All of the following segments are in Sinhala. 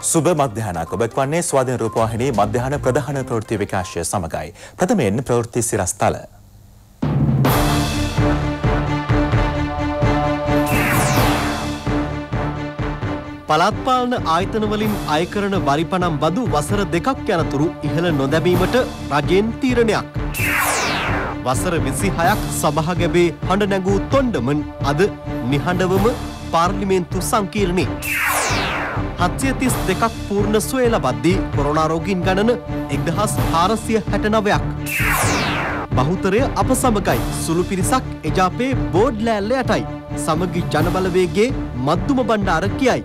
සුබ මධ්‍යහනක් ඔබක් වන්නේ ස්වාධීන රූපවාහිනී මධ්‍යහන ප්‍රධාන ප්‍රවෘත්ති විකාශය සමගයි. ප්‍රථමයෙන් ප්‍රවෘත්ති සිරස්තල. පළාත්පාලන ආයතනවලින් අයකරන වරිපනම් බදු වසර දෙකක් යනතුරු ඉහළ නොදැබීමට රජයෙන් තීරණයක්. වසර විසි හයක් සභහගැබේ හඬ නැගූ තොන්ඩමන් අද නිහඬවම පාර්ලිමේන්තු සංකීර්ණේ. හත්සිය තිස් දෙකක් පූර්ණ සොය ලබද්දී කොරොනාරෝගීන් ගණන එක්දහස් හාරසිය හැට නවයක්. බහුතරය අප සමගයි සුළු පිරිසක් එජාපේ බෝඩ් ලෑල්ල යටයි. සමගි ජනබලවේගේ මද්දුම බණ්ඩාර කියයි.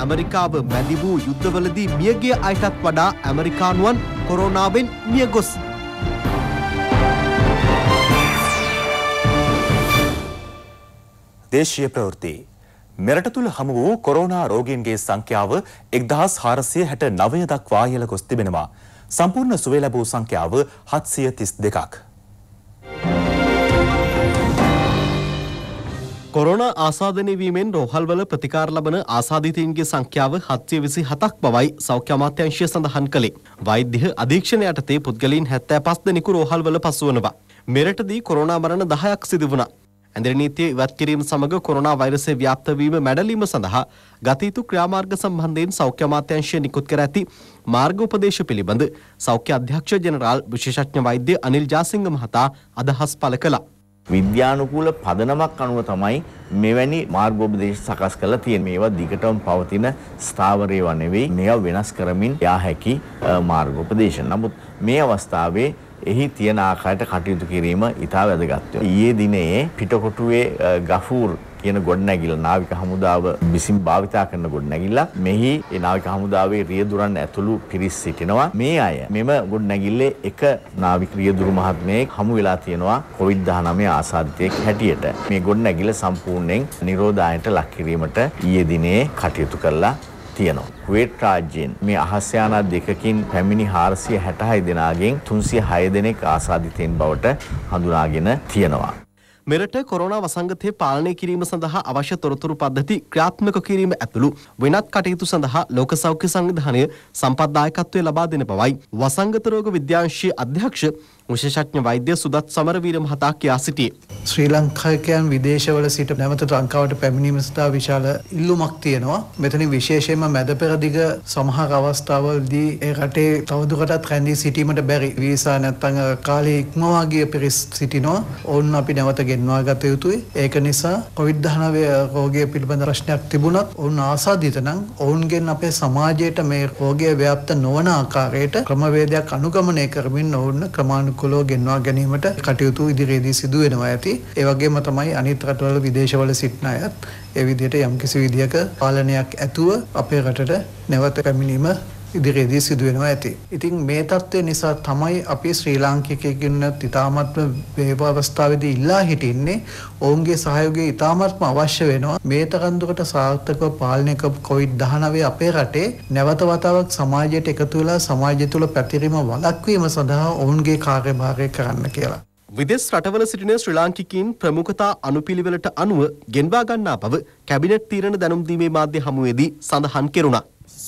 ඇමරිකාව මැදි වූ යුද්ධවලදී මියගිය අයටත් වඩා ඇමරිකානුවන් කොරෝනාවෙන් මිය ගොස්. දේශීය ප්‍රවෘත්ති මෙරට තුළ හමු වූ කොරෝනා රෝගීන්ගේ සංඛ්‍යාව එක්දහස් හාරසිය හැට නවය දක්වා ඉහළ ගොස් තිබෙනවා. සම්පූර්ණ සුවය ලැබූ සංඛ්‍යාව හත්සිය තිස් දෙකක්. කොරෝන ආසාධනය වීමෙන් රෝහල්වල ප්‍රතිකාර ලබන ආසාධිතයින්ගේ සංඛ්‍යාව හත්සිය විසි හතක් බවයි සෞඛ්‍ය අමාත්‍යංශය සඳහන් කළේ. වෛද්‍ය අධීක්ෂණ යටතේ පුද්ගලයින් හැත්තෑ පස් දෙනෙකු රෝහල්වල පසුවනවා. මෙරටදී කොරෝනා මරණ දහයක් සිදු වුණා. ඇඳරි නීතිය ඉවත් කිරීම සමග කොරෝනා වෛරසය ව්‍යාප්ත වීම මැඩලීම සඳහා ගත යුතු ක්‍රියාමාර්ග සම්බන්ධයෙන් සෞඛ්‍ය අමාත්‍යාංශය නිකුත් කර ඇති මාර්ග උපදේශ පිළිබඳ සෞඛ්‍ය අධ්‍යක්ෂ ජෙනරාල් විශේෂඥ වෛද්‍ය අනිල් ජාසිංහ මහතා අදහස් පළ කළා. විද්‍යානුකූල පදනමක් අනුව තමයි මෙවැනි මාර්ගෝපදේශ සකස් කරලා තියෙන්නේ. මේවා දිගටම පවතින ස්ථාවරේවා නෙවෙයි. මේවා වෙනස් කරමින් යා හැකි මාර්ගෝපදේශ. නමුත් මේ අවස්ථාවේ එහි තියෙන ආකාරයට කටයුතු කිරීම ඉතා වැදගත්. ඊයේ දිනේ පිටකොටුවේ ගෆූර් කියන ගොඩනැගිල්ල නාවික හමුදාව විසින් භාවිතා කරන ගොඩනැගිල්ල මෙහි ඒ නාවික හමුදාවේ රියදුරන් ඇතුළු පිරිස් සිටිනවා මේ අය මෙම ගොඩනැගිල්ලේ එක නාවික රියදුරු මහත්මයෙක් හමු වෙලා තියෙනවා කොවිඩ් 19 ආසාදිතයෙක් හැටියට මේ ගොඩනැගිල්ල සම්පූර්ණයෙන් නිරෝධායනට ලක් කිරීමට ඊයේ දිනේ කටයුතු කළා තියෙනවා. කුවේට් රාජ්‍යයෙන් මේ අහස්යානා දෙකකින් පැමිණි 466 දෙනාගෙන් 306 දෙනෙක් ආසාදිතයින් බවට හඳුනාගෙන තියෙනවා. මෙරට කොරෝනා වසංගතය පාලනය කිරීම සඳහා අවශ්‍ය තොරතුරු පද්ධති ක්‍රියාත්මක කිරීම ඇතුළු වෙනත් කටයුතු සඳහා ලෝක සෞඛ්‍ය සංවිධානය සම්පත්දායකත්වය ලබා දෙන බවයි වසංගත රෝග විද්‍යාංශයේ අධ්‍යක්ෂ විශේෂඥ වෛද්‍ය සුදත් සමරවීර මහතා කියා සිටියේ. ශ්‍රී ලංකාවකයන් විදේශවල සිට නැවත ලංකාවට පැමිණීම සඳහා විශාල ඉල්ලුමක් තියෙනවා. මෙතනින් විශේෂයෙන්ම මැද පෙරදිග සමහර අවස්ථාවලදී ඒ රටේ තවදුරටත් රැඳී සිටීමට බැරි වීසා නැත්නම් කාලේ ඉක්මවා ගිය පිරිස් සිටිනවා. ඔවුන් අපි නැවත ගෙන්වා ගත යුතුයි. ඒක නිසා COVID-19 රෝගය පිළිබඳ ප්‍රශ්නයක් තිබුණත් ඔවුන් ආසාදිත නම් ඔවුන්ගෙන් අපේ සමාජයට මේ රෝගය ව්‍යාප්ත නොවන ආකාරයට ක්‍රමවේදයක් අනුගමනය කරමින් ඔවුන් ක්‍රමානු කුලෝ ගෙන්වා ගැනීමට කටයුතු ඉදිරියේදී සිදු වෙනවා ඇති. ඒ වගේම තමයි අනිත් රටවල විදේශවල සිටින අයත් ඒ විදිහට යම්කිසි විදියක පාලනයක් ඇතුව අපේ රටට නැවත පැමිණීම ඉදිරියේදී සිදු වෙනවා ඇති. ඉතින් මේ தත්ත්වය නිසා තමයි අපි ශ්‍රී ලාංකිකයෙකුන් ඉතාමත්ම වේව අවස්ථාවේදී ඉල්ලා හිටින්නේ ඔවුන්ගේ සහයෝගය ඉතාමත්ම අවශ්‍ය වෙනවා. මේ තරම් දුරට සාර්ථකව පාලනය කරපු COVID-19 අපේ රටේ නැවත වතාවක් සමාජයට එකතු වෙලා සමාජය තුළ පැතිරීම වළක්වීම සඳහා ඔවුන්ගේ කාර්යභාරය කරන්න කියලා. විදෙස් රටවල සිටින ශ්‍රී ලාංකිකයින් ප්‍රමුඛතා අනුපිළිවෙලට අනුව ගෙන්වා ගන්නා බව කැබිනට් තීරණ දැනුම් දීමේ මාධ්‍ය හමුවේදී සඳහන් කෙරුණා.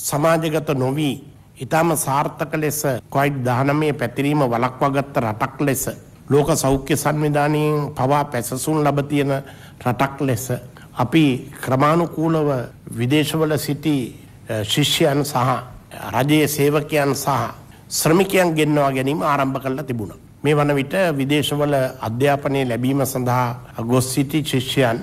සමාජගත නොවී. ඉතාම සාර්ථක ලෙස කොයිඩ් දානමය පැතිරීම වලක්වාගත්ත රටක් ලෙස. ලෝක සෞඛ්‍ය සංවිධානයෙන් පවා පැසසුන් ලබ තියෙන රටක් ලෙස. අපි ක්‍රමානුකූලව විදේශවල සිටි ශිෂ්‍යයන් සහ රජයේ සේවකයන් සහ ශ්‍රමිකයන් ගෙන්නවා ගැනීම ආරම්භ කරලා තිබුණා. මේ වන විට විදේශවල අධ්‍යාපනය ලැබීම සඳහා ගොස් සිටි ශිෂ්‍යයන්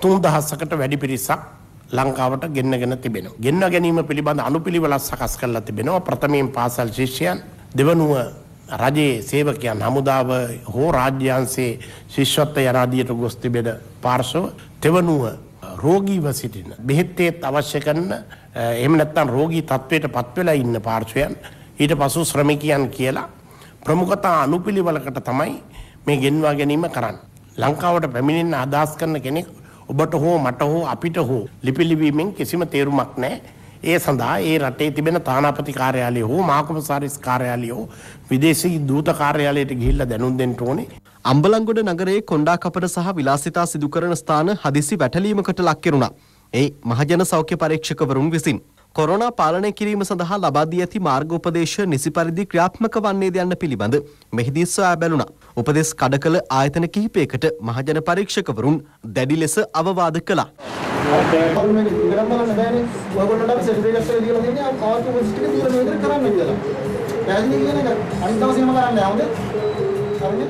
තුන් දහස්සකට වැඩි පිරිසක් ලංකාවට ගෙන්න්නගෙන තිබෙන. ගෙන්න්න ගැනීම පිළිබඳ අනුපිළිවෙලක් සකස් කරලා තිබෙනවා ප්‍රථමයෙන් පාසල් ශිෂ්‍යයන් දෙවනුව රජයේ සේවකයන් හමුදාව හෝ රාජ්‍යන්සේ ශිෂ්වත්ත යනාදියට ගොස් තිබෙන පාර්ශව තෙවනුව රෝගීව සිටින. බෙහෙත්තේත් අවශ්‍ය කරන එම නැත්තන් රෝගී තත්ත්වයට පත්වෙලා ඉන්න පාර්ශවයන් ඊට පසු ශ්‍රමිකයන් කියලා ප්‍රමුඛතා අනුපිළිවලකට තමයි මේ ගෙන්වා ගැනීම කරන්න. ලංකාවට පැමිණෙන් අදහස් කරන කෙනෙක් ඔබට හෝ මට හෝ අපිට හෝ ලිපිලිවීමෙන් කිසිම තේරුමක් නැහැ. ඒ සඳහා ඒ රටේ තිබෙන තානාපති කාර්යාලය හෝ මාකුමසාරිස් කාර්යාලය හෝ විදේශී දූත කාර්යාලයට ගිහිල්ලා දැනුම් දෙන්න ඕනේ. අම්බලන්ගොඩ නගරයේ කොණ්ඩා කපට සහ විලාසිතා සිදු කරන ස්ථාන හදිසි වැටලීමකට ලක් කෙරුණා. ඒ මහජන සෞඛ්‍ය පරීක්ෂකවරුන් විසින් කොරෝනා පාලනය කිරීම සඳහා ලබා දී ඇති මාර්ගෝපදේශ නිසි පරිදි ක්‍රියාත්මක වන්නේද යන්න පිළිබඳ මෙහිදී සොයා බැලුණා. උපදෙස් කඩ කළ ආයතන කිහිපයකට මහජන පරීක්ෂකවරුන් දැඩි ලෙස අවවාද කළා. ඔයගොල්ලන්ට ඉතිරම් බලන්න බෑනේ. ඔයගොල්ලන්ට අපි සර්ටිෆිකේට් එක දීලා දෙන්නේ ආර්ටි පොසිට් එක දීලා මේ විදිහට කරන්න කියලා. පැහැදිලි කියන එක අනිත් දවසේම කරන්න යවද? හරිනේ?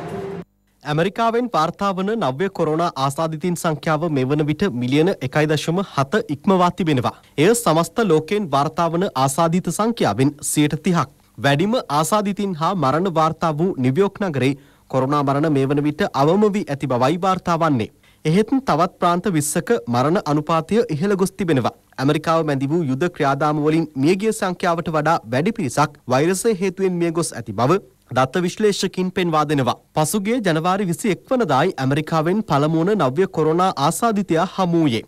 ඇමරිකාවෙන් වාර්තා වන නව්‍ය කොරෝනා ආසාදිතීන් සංඛ්‍යාව මෙවන විට මිලියන එකයි දශම හත ඉක්මවා තිබෙනවා. එය සමස්ත ලෝකයෙන් වාර්තා වන ආසාදිත සංඛ්‍යාවෙන් සියයට තිහක්. වැඩිම ආසාදිතීන් හා මරණ වාර්තා වූ නිවයෝක් නගරේ කොරෝනා මරණ මේ වන විට අවම වී ඇති බවයි වාර්තා වන්නේ. එහෙත් තවත් ප්‍රාන්ත විස්සක මරණ අනුපාතය ඉහළ ගොස් තිබෙනවා. ඇමරිකාව මැදි වූ යුද ක්‍රියාදාම වලින් මියගිය සංඛ්‍යාවට වඩා වැඩි පිරිසක් වෛරසය හේතුවෙන් මිය ගොස් ඇති බව දත්ත විශ්ලේෂකින් පෙන්වා දෙනවා. පසුගිය ජනවාරි විසි එක්වනදායි ඇමරිකාවෙන් පළමුවන නව්‍ය කොරෝනා ආසාධිතයා හමුූයේ.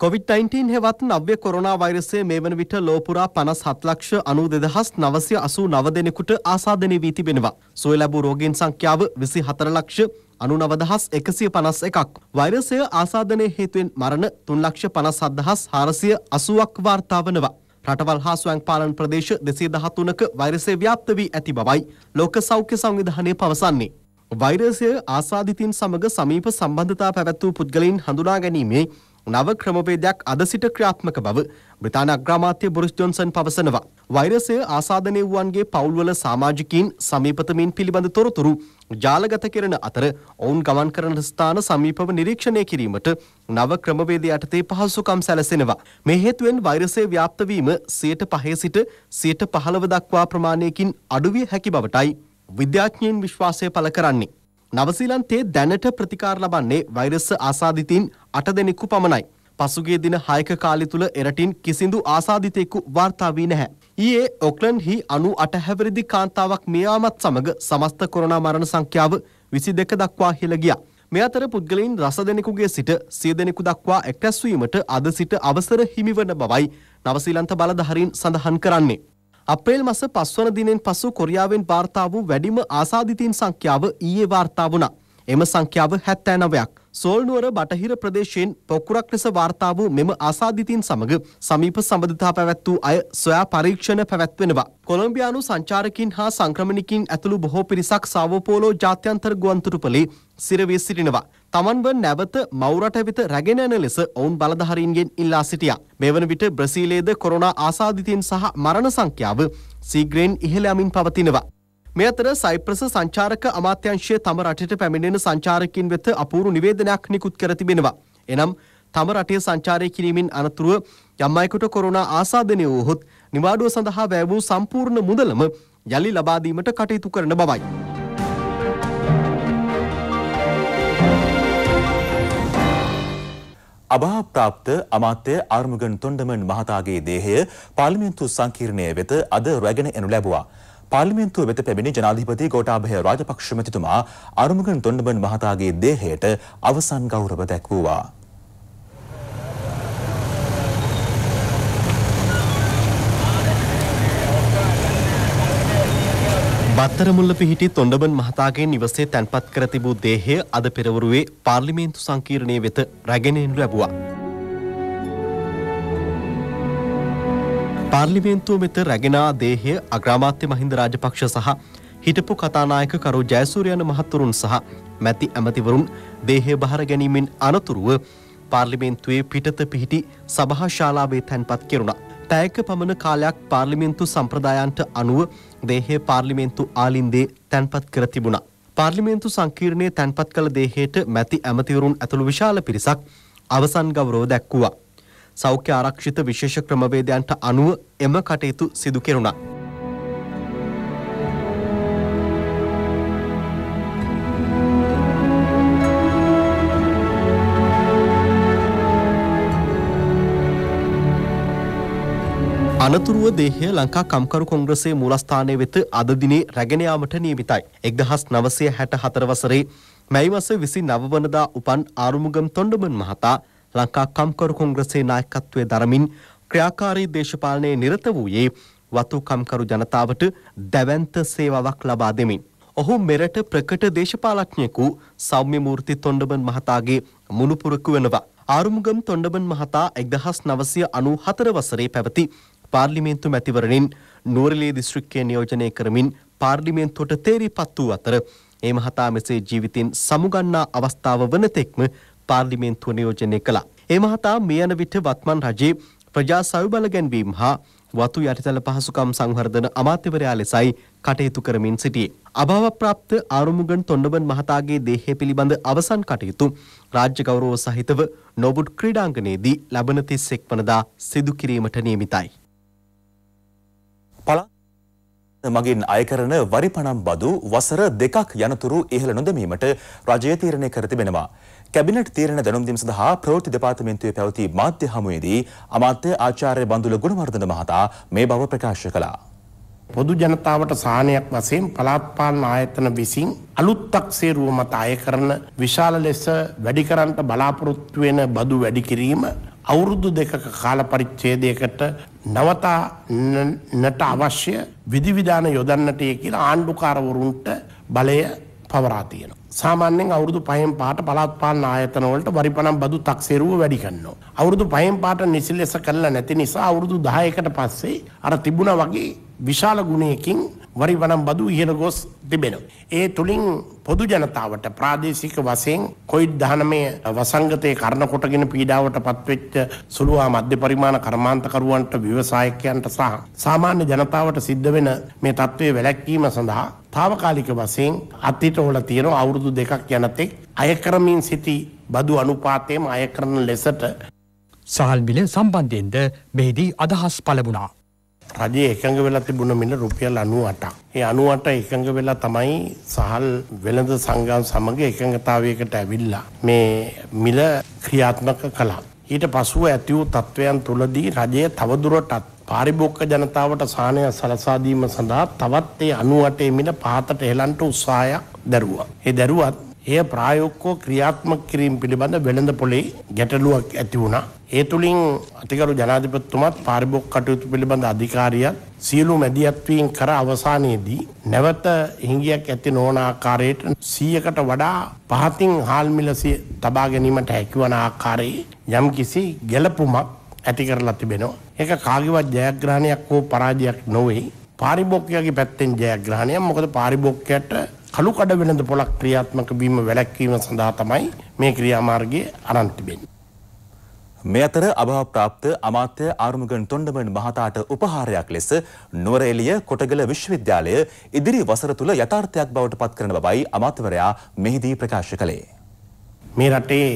COVID-19 හෙවත් නව්‍ය කොරෝනා වෛරසය මේ වන විට ලෝපුරා පනස් හත්ලක්ෂ අනු දෙදහස් නවසය අසූ නව දෙනෙකුට ආසාධනය වී තිබෙනවා. සොය ලැබූ රෝගෙන් සංඛ්‍යාව විසි හතරලක්ෂ අනු නවදහස් එකසිය පනස් එකක්. වෛරසය ආසාධනය හේතුවෙන් මරණ තුන්ලක්ෂ පනස් හදහස් හාරසිය අසුවක් වාර්තා වනවා. රටවල් හා ස්වයං පාලන ප්‍රදේශ දෙසිය දහතුනක වෛරසය ව්‍යාප්ත වී ඇති බවයි ලෝක සෞඛ්‍ය සංවිධානය පවසන්නේ. වෛරසය ආසාධිතින් සමග සමීප සම්බන්ධතා පැවැත් වූ පුද්ගලයින් හඳුනා ගැනීමේ නව ක්‍රමවේදයක් අද සිට ක්‍රියාත්මක බව බ්‍රතාන අග්‍රාමාත්‍ය බොරිස් ජොන්සන් පවසනවා. වෛරසය ආසාධනය වුවන්ගේ පවුල්වල සමාජිකයින් සමීපතමින් පිළිබඳ තොරතුරු ජාලගත කෙරෙන අතර ඔවුන් ගමන් කරන ස්ථාන සමීපව නිරීක්ෂණය කිරීමට නව ක්‍රමවේද යටතේ පහසුකම් සැලසෙනවා. මේ හේතුවෙන් වෛරසය ව්‍යාප්ත වීම 105 සිට 115 දක්වා ප්‍රමාණයකින් අඩු විය හැකි බවටයි විද්‍යාඥයින් විශ්වාසය පළ කරන්නේ. නවසීලන්තේ දැනට ප්‍රතිකාර ලබන්නේ වෛරස් ආසාදිතයින් අට දෙනෙකු පමණයි. පසුගිය දින හයක කාලය තුළ එරටින් කිසිදු ආසාධිතයෙකු වාර්තා වී නැහැ. ඊයේ ඔක්ලන්හි අනු අටහැවරිදි කාන්තාවක් මෙයාමත් සමග සමස්ත කොරෝනා මරණ සංඛ්‍යාව විසි දෙක දක්වා හෙළ ගියා. මේ අතර පුද්ගලයින් රස දෙනෙකුගේ සිට සිය දෙනෙකු දක්වා එක්රැස්වීමට අද සිට අවසර හිමිවන බවයි නවසීලන්ත බලධහරින් සඳහන් කරන්නේ. අප්‍රේල් මස පස්වන දිනෙන් පසු කොරියාවෙන් වාර්තා වූ වැඩිම ආසාධිතීන් සංඛ්‍යාව ඊයේ වාර්තා වුණා. එම සංඛ්‍යාව හැත්තෑ නවයක්. සෝල්නුවර බටහිර ප්‍රදේශයෙන් පොකුරක් ලෙස වාර්තා වූ මෙම ආසාධිතීන් සමග සමීප සබඳතා පැවැත් වූ අය සොයා පරීක්ෂණ පැවැත්වෙනවා. කොළම්බියානු සංචාරකින් හා සංක්‍රමණිකින් ඇතුළු බොහෝ පිරිසක් සාවපෝලෝ ජාත්‍යන්තර ගුවන්තුරුපලේ සිරවී සිටිනවා. තමන්ව නැවත මවරට වෙත රැගෙන යන ලෙස ඔවුන් බලධහරීන්ගෙන් ඉල්ලා සිටියා. මෙවන විට බ්‍රසීලේද කොරෝනා ආසාධිතීන් සහ මරණ සංඛ්‍යාව සීග්‍රයෙන් ඉහළ යමින් පවතිනවා. මේ අතර සයිප්‍රස සංචාරක අමාත්‍යංශය තම රටට පැමිණෙන සංචාරකින් වෙත අපූරු නිවේදනයක් නිකුත් කර තිබෙනවා. එනම් තම රටේ සංචාරය කිරීමෙන් අනතුරුව යම් අයෙකුට කොරෝනා ආසාදනය වූහොත් නිවාඩුව සඳහා වැය වූ සම්පූර්ණ මුදලම යළි ලබා දීමට කටයුතු කරන බවයි. අභාප්‍රාප්ත අමාත්‍ය ආර්මුගන් තොන්ඩමන් මහතාගේ දේහය පාර්ලිමේන්තු සංකීර්ණය වෙත අද රැගෙන එනු ලැබුවා. පාර්ලිමේන්තුව වෙත පැමිණි ජනාධිපති ගෝඨාභය රාජපක්ෂ මැතිතුමා අරුමුගන් තොන්ඩමන් මහතාගේ දේහයට අවසන් ගෞරව දැක්වුවා. බත්තරමුල්ල පිහිටි තොණ්ඩබන් මහතාගේ නිවසේ තැන්පත් කර තිබූ දේහය අද පෙරවරුවේ පාර්ලිමේන්තු සංකීර්ණය වෙත රැගෙන එනු ලැබුවා. පාර්ලිමේන්තුව වෙත රැගෙනා දේහය අග්‍රාමාත්‍ය මහින්ද රාජපක්ෂ සහ හිටපු කතානායක කරු ජයසූරිය යන මහත්වරුන් සහ මැති ඇමතිවරුන් දේහය බහර ගැනීමෙන් අනතුරුව පාර්ලිමේන්තුවේ පිටත පිහිටි සභා ශාලාවේ තැන්පත් කෙරුණා. පැයක පමණ කාලයක් පාර්ලිමේන්තු සම්ප්‍රදායන්ට අනුව දේහය පාර්ලිමේන්තු ආලින්දේ තැන්පත් කර තිබුණා. පාර්ලිමේන්තු සංකීර්ණයේ තැන්පත් කළ දේහයට මැති ඇමතිවරුන් ඇතුළු විශාල පිරිසක් අවසන් ගෞරව දැක්වුවා. සෞඛ්‍ය ආරක්ෂිත විශේෂ ක්‍රමවේදයන්ට අනුව එම කටයුතු සිදු කෙරුණා. අනතුරුව දේහය ලංකා කම්කරු කොංග්‍රසයේ මූලස්ථානය වෙත අද දිනේ රැගෙන යාමට නියමිතයි. 1964 වසරේ මැයි මාස 29 වනදා උපන් ආරුමුගම් තොණ්ඩමන් මහතා ලංකා කම්කරු කොංග්‍රසයේ නායකත්වයේ දරමින් ක්‍රියාකාරී දේශපාලනයේ නිරත වූයේ වතු කම්කරු ජනතාවට දැවැන්ත සේවාවක් ලබා දෙමින්. ඔහු මෙරට ප්‍රකට දේශපාලඥයෙකු සෞම්‍ය මූර්ති තොණ්ඩමන් මහතාගේ මුණුපුරකු වෙනවා. ආරුමුගම් තොණ්ඩමන් මහතා 1994 වසරේ පැවති පාර්ලිමේන්තු මැතිවරණින් නුවරලිය දිස්ත්‍රික්කය නියෝජනය කරමින් පාර්ලිමේන්තුවට තේරිපත් වූ අතර ඒ මහතා මෙසේ ජීවිතින් සමුගන්නා අවස්ථාව වනතෙක්ම පාර්ලිමේන්තුව නියෝජනය කළා. ඒ මහතා මේ යන විට වත්මන් රජයේ ප්‍රජා සවිබල ගැන්වීම හා වතු යටිතල පහසුකම් සංවර්ධන අමාත්‍යවරයා ලෙසයි කටයුතු කරමින් සිටියේ. අභාවප්‍රාප්ත ආරුමුගන් තොණ්ඩබන් මහතාගේ දේහය පිළිබඳ අවසන් කටයුතු රාජ්‍ය ගෞරව සහිතව නොබුඩ් ක්‍රීඩාංගණයේදී ලබන 31 වනදා සිදු කිරීමට නියමිතයි. පළාත් මගින් අයකරන වරිපනම් බදු වසර දෙකක් යනතුරු ඉහළ නොදමීමට රජය තීරණය කර තිබෙනවා. කැබිනට් තීරණ දැනුම් දීම සඳහා ප්‍රවෘත්ති දෙපාර්තමේන්තුවේ පැවති මාධ්‍ය හමුවේදී අමාත්‍ය ආචාර්ය බන්දුල ගුණවර්ධන මහතා මේ බව ප්‍රකාශ කළා. පොදු ජනතාවට සානයක් වසයෙන් පලාත්පාලන ආයතන විසින් අලුත්තක් සේරුව මත අය කරන විශාල ලෙස වැඩිකරන්ට බලාපොරොත්තු වෙන බදු වැඩි කිරීම අවුරුදු දෙකක කාල පරිච්ඡේදයකට නවතා නට අවශ්‍ය විධිවිධාන යොදන්නටය කියලා ආණ්ඩුකාරවරුන්ට බලය පවරා තියෙනවා. සාමාන්‍යයෙන් අවුරුදු පහෙන් පාට පළාත්පාලන ආයතන වලට වරිපනම් බදු තක්සේරුව වැඩි කරනවා. අවුරුදු පහෙන් පාට නිසි ලෙස කළා නැති නිසා අවුරුදු 10කට පස්සේ අර තිබුණා වගේ විශාල ගුණයකින් වරිපනම් බදු ඉහළ ගොස් තිබෙනවා. ඒ තුලින් පොදු ජනතාවට ප්‍රාදේශික වශයෙන් කොයිඩ් 19 වසංගතයේ කරන කොටගෙන පීඩාවට පත්වෙච්ච සුළු හා මධ්‍ය පරිමාණ කර්මාන්තකරුවන්ට ව්‍යවසායකයන්ට සහ සාමාන්‍ය ජනතාවට සිද්ධ වෙන මේ තත්ත්වයේ වැළැක්වීම සඳහා තාවකාලික වශයෙන් අත්හිට හොල තියෙන අවුරුදු දෙකක් යනතෙක් අය කරමින් සිටි බදු අනුපාතයම අය කරන ලෙසට සහල් මිල සම්බන්ධයෙන්ද මෙහිදී අදහස් පලබුණා. රජයේ එකඟ වෙලා තිබුණ මිල රුපියල් 98ක්. ඒ 98 එකඟ වෙලා තමයි සහල් වෙළඳ සංගම් සමග එකඟතාවයකට ඇවිල්ලා මේ මිල ක්‍රියාත්මක කළා. ඊට පසුව ඇති වූ තත්ත්වයන් තුලදී රජය තවදුරටත් පාරිභෝගික ජනතාවට සාහනය සලසා දීම සඳහා තවත් ඒ 98 මිල පහතට හෙලන්ට උත්සාහයක් දැරුවා. ඒ දැරුවත් එය ප්‍රායෝගිකව ක්‍රියාත්මක කිරීම පිළිබඳ වෙළඳ පොලේ ගැටලුවක් ඇති වුණා. ඒ තුලින් අතිගරු ජනාධිපතිතුමත් පාරිභෝගික කටයුතු පිළිබඳ අධිකාරියත් සියලු මැදිහත්වීම් කර අවසානයේදී නැවත හිඟියක් ඇති නොවන ආකාරයට 100කට වඩා පහතින් හාල් මිල තබා ගැනීමට හැකිවන ආකාරයේ යම්කිසි ගැළපුමක් ඇති කරලා තිබෙනවා. ඒක කාගේවත් ජයග්‍රහණයක් හෝ පරාජයක් නොවේ. පාරිභෝගිකයාගේ පැත්තෙන් ජයග්‍රහණයක්. මොකද පාරිභෝගිකයට කළු කඩ වෙළඳ පොලක් ක්‍රියාත්මක වීම වැළැක්වීම සඳහා තමයි මේ ක්‍රියාමාර්ගය අරන් තිබෙන්නේ. මේ අතර අභාවප්‍රාප්ත අමාත්‍ය ආරුමුගන් තොණ්ඩමන් මහතාට උපහාරයක් ලෙස නුවරඑළිය කොටගල විශ්වවිද්‍යාලය ඉදිරි වසර තුල යථාර්ථයක් බවට පත් කරන බවයි අමාත්‍යවරයා මෙහිදී ප්‍රකාශ කළේ. මේ රටේ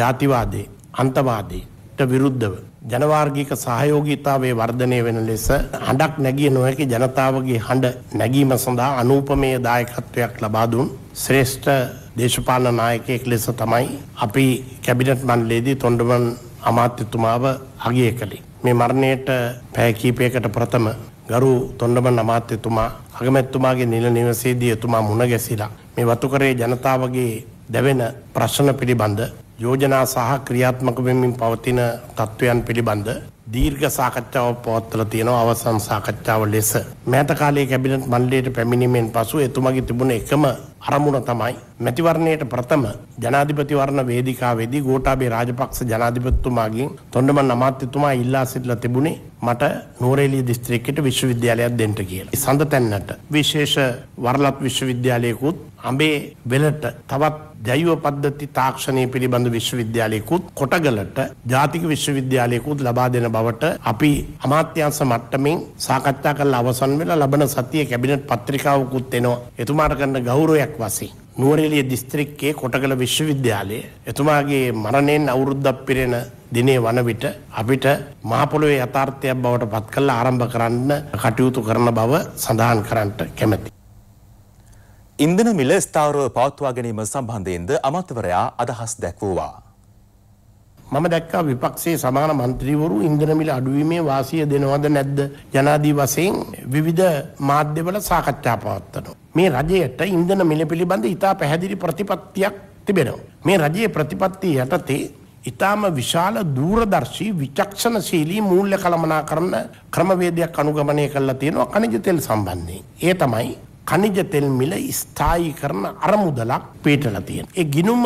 ජාතිවාදේ අන්තවාදීට විරුද්ධව ජනවාර්ගික සහයෝගීතාවේ වර්ධනය වෙන ලෙස හඬක් නැගිය නොහැකි ජනතාවගේ හඬ නැගීම සඳහා අනූපමේය දායකත්වයක් ලබා දුන් ශ්‍රේෂ්ඨ දේශපාලන නායකයෙක් ලෙස තමයි අපි කැබිනට් මණ්ඩලයේදී තොණ්ඩමන් අමාත්‍යතුමාව අගය කළේ. මේ මරණයට පැය කීපයකට ප්‍රථම ගරු තොණ්ඩමන් අමාත්‍යතුමා අගමැතිතුමාගේ නිල නිවසේදී එතුමා මුණ ගැසිලා මේ වතුකරේ ජනතාවගේ දැවෙන ප්‍රශ්න පිළිබඳ යෝජනා සහ ක්‍රියාත්මක වෙමින් පවතින තත්ත්වයන් පිළිබඳ දීර්ඝ සාකච්ඡාවක් පවත්වලා තියෙනවා අවසන් සාකච්ඡාව ලෙස. මෑත කාලයේ කැබිනට් මණ්ඩලයට පැමිණීමෙන් පසු එතුමගේ තිබුණ එකම අරමුණ තමයි මැතිවරණයට ප්‍රථම ජනාධිපතිවරණ වේදිකාවේදී ගෝඨාභය රාජපක්ෂ ජනාධිපතිතුමාගෙන් තොණ්ඩමන් අමාත්‍යතුමා ඉල්ලා සිටලා තිබුණේ මට නෝරේලිය දිස්ත්‍රික්කයට විශ්වවිද්‍යාලයක් දෙන්න කියලා. සඳ තැන්නට විශේෂ වරලත් විශ්වවිද්‍යාලයකුත් අඹේ වෙලට තවත් ජෛව පද්ධති තාක්ෂණය පිළිබඳ විශ්වවිද්‍යාලයකුත් කොටගලට ජාතික විශ්වවිද්‍යාලයකුත් ලබා දෙන බවට අපි අමාත්‍යංශ මට්ටමින් සාකච්ඡා කරලා අවසන් වෙලා ලබන සතියේ කැබිනට් පත්‍රිකාවකුත් එනවා. එතුමාට කරන ගෞරවයක් වශයෙන් නුවරඑළිය දිස්ත්‍රික්කයේ කොටගල විශ්වවිද්‍යාලය එතුමාගේ මරණයෙන් අවුරුද්දක් පිරෙන දිනේ වන විට අපිට මහ පොළොවේ යථාර්ථයක් බවට පත් කළ ආරම්භ කරන්න කටයුතු කරන බව සඳහන් කරන්නට කැමැති. ඉන්ධන මිල ස්ථාවරව පවත්වා ගැනීම සම්බන්ධයෙන්ද අමාත්‍යවරයා අදහස් දැක්වුවා. මම දැක්කා විපක්ෂයේ සමාන මන්ත්‍රීවරු ඉන්ධන මිල අඩුවීමේ වාසිය දෙනවද නැද්ද යනාදී වශයෙන් විවිධ මාධ්‍යවල සාකච්ඡා පවත්වනවා. මේ රජයට ඉන්ධන මිල පිළිබඳ ඉතා පැහැදිලි ප්‍රතිපත්තියක් තිබෙනවා. මේ රජයේ ප්‍රතිපත්තිය යටතේ ඉතාම විශාල දූරදර්ශී විචක්ෂණශීලී මූල්‍ය කළමනාකරන ක්‍රමවේදයක් අනුගමනය කරලා තියෙනවා කනිජ තෙල් සම්බන්ධයෙන්. ඒ තමයි කනිජ තෙල් මිල ස්ථායි කරන අරමුදලක් පීටලා තියෙන. ඒ ගිනුම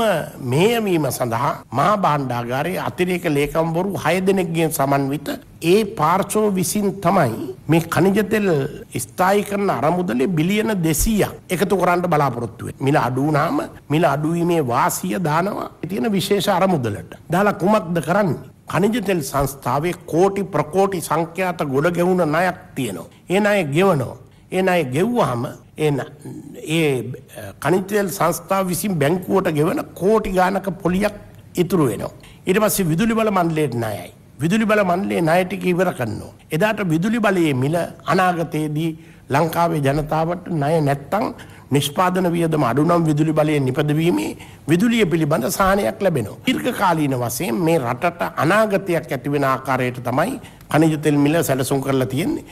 මෙහෙයවීම සඳහා මහා භාණ්ඩාගාරයේ අතිරේක ලේකම්වරු 6 දෙනෙක්ගෙන් සමන්විත ඒ පාර්ශව විසින් තමයි මේ කනිජතෙල් ස්ථායි කරන අරමුදලේ බිලියන දෙසීයක් එකතු කරන්න බලාපොරොත්තුවේ. මිල අඩුනාම මිල අඩුවීමේ වාසිය දානවා තියෙන විශේෂ අරමුදලට. දාලා කුමක්ද කරන්නේ. කනිජතෙල් සංස්ථාවේ කෝටි ප්‍රකෝටි සංඛ්‍යාත ගොඩ ගෙවුණ ණයක් තියෙනවා. ඒ ණය ගෙවනවා. ඒ ණය ගෙව්වහම ඒ ඒ කනිජතෙල් සංස්ථාව විසින් බැංකුවට ගෙවන කෝටි ගානක පොලියක් ඉතුරු වෙනවා. ඊට පස්සේ විදුලි බල මණ්ඩලයට ණයයි. විදුලි බල මණ්ඩලයේ ණය ටික ඉවර කරනවා. එදාට විදුලි බලයේ මිල අනාගතයේදී ලංකාවේ ජනතාවට ණය නැත්තම් නිෂ්පාදන වියදම අඩු නම් විදුලි බලය නිපදවීමේ විදුලිය පිළිබඳ සාහනයක් ලැබෙනවා. දීර්ඝකාලීන වශයෙන් මේ රටට අනාගතයක් ඇති වෙන ආකාරයට තමයි khනිජ තෙල් මිල සැලසුම් කරලා තියෙන්නේ.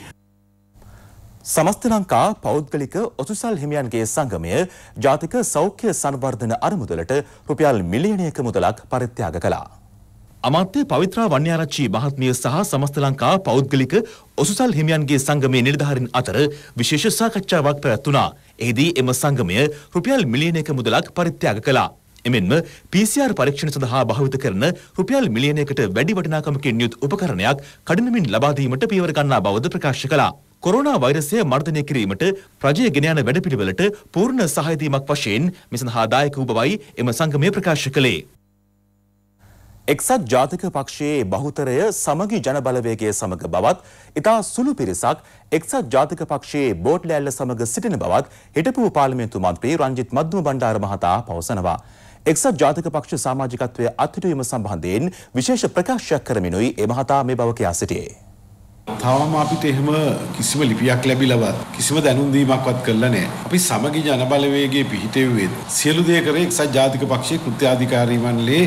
සමස්ත ලංකා පෞද්ගලික ඔසුසල් හිමියන්ගේ සංගමය ජාතික සෞඛ්‍ය සංවර්ධන අරමුදලට රුපියල් මිලියනයක මුදලක් පරිත්‍යාග කළා. අමාත්‍ය පවිත්‍රා වන්‍යාරච්චි මහත්මිය සහ සමස්ත ලංකා පෞද්ගලික ඔසුසල් හිමියන්ගේ සංගමේ නිලධාරීන් අතර විශේෂ සාකච්ඡාවක් පැවැත්වුණා. එහිදී එම සංගමය රුපියල් මිලියනයක මුදලක් පරිත්‍යාග කළා. එමෙන්ම PCR පරීක්ෂණ සඳහා භාවිත කරන රුපියල් මිලියනයකට වැඩි වටිනාකමකින් යුත් උපකරණයක් කඩිනමින් ලබා දීමට පියවර ගන්නා බවද ප්‍රකාශ කළා. කොරෝනා වෛරසය මර්ධනය කිරීමට රජය ගෙන යන වැඩපිළිවෙලට පූර්ණ සහාය දීමක් වශයෙන් මේ සඳහා දායක වූ බවයි එම සංගමය ප්‍රකාශ කළේ. එක්සත් ජාතික පක්ෂයේ බහුතරය සමගි ජනබලවේගය සමග බවත් ඉතා සුළු පිරිසක් එක්සත් ජාතික පක්ෂයේ බෝට් ලෑල්ල සමග සිටින බවත් හිටපු පාර්ලිමේන්තු මන්ත්‍රී රංජිත් මද්දුම බණ්ඩාර මහතා පවසනවා. එක්සත් ජාතික පක්ෂ සමාජිකත්වය අත්හිටුවීම සම්බන්ධයෙන් විශේෂ ප්‍රකාශයක් කරමිනුයි ඒ මහතා මේ බව කියා සිටියේ. තවම අපිට එහෙම කිසිම ලිපියක් ලැබිලවත් කිසිම දැනුම් දීමක්වත් කළා නෑ. අපි සමගි ජනබලවේගයේ පිහිටෙව්වේ සියලු දේ කරේ එක්සත් ජාතික පක්ෂයේ කෘත්‍යාධිකාරී මණ්ඩලයේ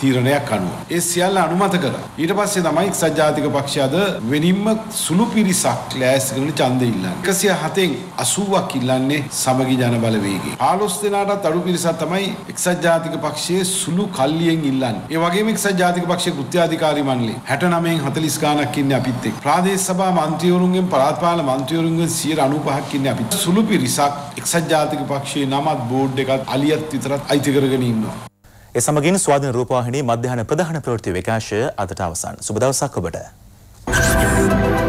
තීරණයක් අනුව. ඒ සියල්ල අනුමත කරා. ඊට පස්සේ තමයි එක්සත් ජාතික පක්ෂය අද වෙනින්ම සුළු පිරිසක් ලෑස්ති කරන ඡන්දෙ ඉල්ලන්නේ. 107න් 80ක් ඉල්ලන්නේ සමගි ජන බලවේගයේ. 15 දෙනාටත් අඩු පිරිසක් තමයි එක්සත් ජාතික පක්ෂයේ සුළු කල්ලියෙන් ඉල්ලන්නේ. ඒ වගේම එක්සත් ජාතික පක්ෂයේ කෘත්‍යාධිකාරී මණ්ඩලය 69න් 40 ගාණක් ඉන්නේ අපිත් එක්ක. ප්‍රාදේශ සභා මන්ත්‍රීවරුන්ගෙන් පළාත් පාලන මන්ත්‍රීවරුන්ගෙන් 95ක් ඉන්නේ අපිත්. සුළු පිරිසක් එක්සත් ජාතික පක්ෂයේ නමත් බෝඩ් එකත් අලියත් විතරත් අයිති කරගෙන ඉන්නවා. ඒ සමගින් ස්වාධීන රූපවාහිනී මධ්‍යහන ප්‍රධාන ප්‍රවෘත්ති විකාශය අදට අවසන්. සුබ දවසක් ඔබට.